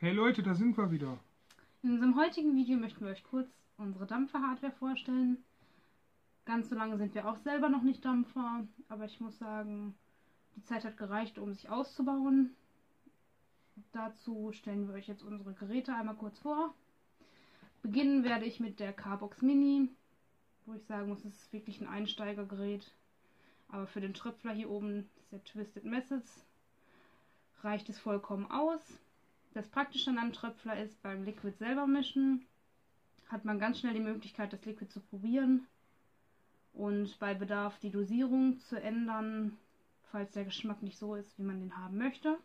Leute, da sind wir wieder. In unserem heutigen Video möchten wir euch kurz unsere Dampfer-Hardware vorstellen. Ganz so lange sind wir auch selber noch nicht Dampfer, aber ich muss sagen, die Zeit hat gereicht, um sich auszubauen. Dazu stellen wir euch jetzt unsere Geräte einmal kurz vor. Beginnen werde ich mit der Carbox Mini, wo ich sagen muss, es ist wirklich ein Einsteigergerät. Aber für den Tröpfler hier oben, das ist der Twisted Methods, reicht es vollkommen aus. Das Praktische an einem Tröpfler ist, beim Liquid selber mischen, hat man ganz schnell die Möglichkeit, das Liquid zu probieren und bei Bedarf die Dosierung zu ändern, falls der Geschmack nicht so ist, wie man den haben möchte.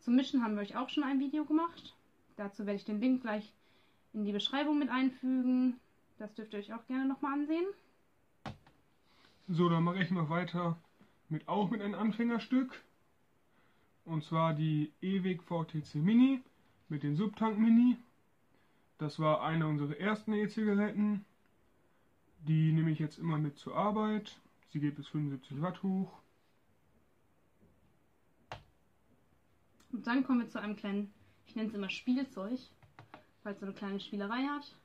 Zum Mischen haben wir euch auch schon ein Video gemacht. Dazu werde ich den Link gleich in die Beschreibung mit einfügen. Das dürft ihr euch auch gerne nochmal ansehen. So, dann mache ich mal weiter mit auch mit einem Anfängerstück. Und zwar die Ewig VTC Mini mit dem Subtank Mini. Das war eine unserer ersten E-Zigaretten. Die nehme ich jetzt immer mit zur Arbeit. Sie geht bis 75 Watt hoch. Und dann kommen wir zu einem kleinen, ich nenne es immer Spielzeug, weil es so eine kleine Spielerei hat.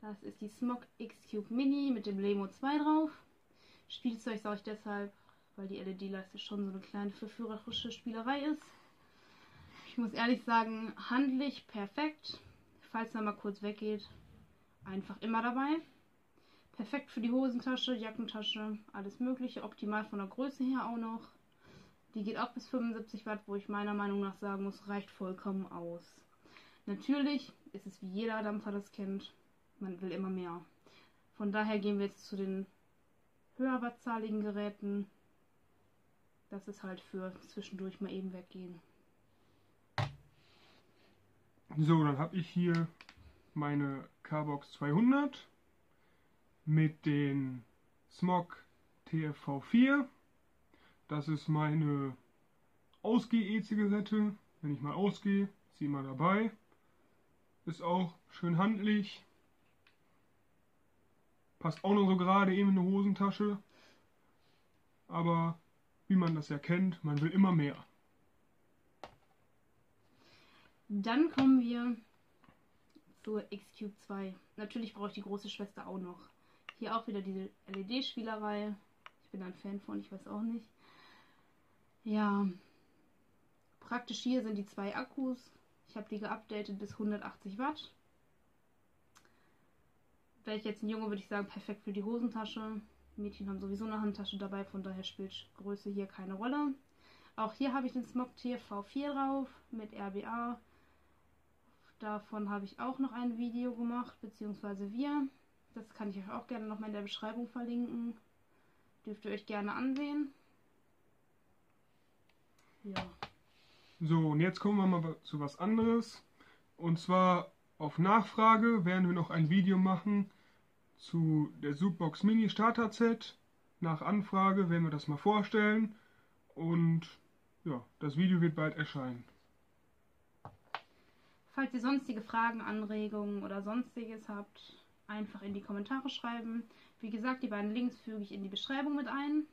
Das ist die Smog X-Cube Mini mit dem Lemo 2 drauf. Spielzeug sage ich deshalb, weil die LED-Leiste schon so eine kleine verführerische Spielerei ist. Ich muss ehrlich sagen, handlich perfekt. Falls er mal kurz weggeht, einfach immer dabei. Perfekt für die Hosentasche, Jackentasche, alles mögliche. Optimal von der Größe her auch noch. Die geht auch bis 75 Watt, wo ich meiner Meinung nach sagen muss, reicht vollkommen aus. Natürlich ist es wie jeder Dampfer das kennt, man will immer mehr. Von daher gehen wir jetzt zu den höherwattzahligen Geräten. Das ist halt für zwischendurch mal eben weggehen. So, dann habe ich hier meine Carbox 200 mit den Smog TFV4. Das ist meine Ausgeh-E-Zigarette. Wenn ich mal ausgehe, ist sie immer dabei. Ist auch schön handlich. Passt auch noch so gerade eben in eine Hosentasche. Aber wie man das ja kennt, man will immer mehr. Dann kommen wir zur X-Cube 2. Natürlich brauche ich die große Schwester auch noch. Hier auch wieder diese LED-Spielerei. Ich bin ein Fan von, ich weiß auch nicht. Ja, praktisch hier sind die zwei Akkus. Ich habe die geupdatet bis 180 Watt. Wäre ich jetzt ein Junge, würde ich sagen, perfekt für die Hosentasche. Mädchen haben sowieso eine Handtasche dabei, von daher spielt Größe hier keine Rolle. Auch hier habe ich den Smog Tier V4 drauf mit RBA. Davon habe ich auch noch ein Video gemacht, beziehungsweise wir. Das kann ich euch auch gerne nochmal in der Beschreibung verlinken. Dürft ihr euch gerne ansehen. Ja. So, und jetzt kommen wir mal zu was anderes. Und zwar auf Nachfrage werden wir noch ein Video machen zu der Subbox Mini Starter Set. Nach Anfrage werden wir das mal vorstellen. Und ja, das Video wird bald erscheinen. Falls ihr sonstige Fragen, Anregungen oder sonstiges habt, einfach in die Kommentare schreiben. Wie gesagt, die beiden Links füge ich in die Beschreibung mit ein.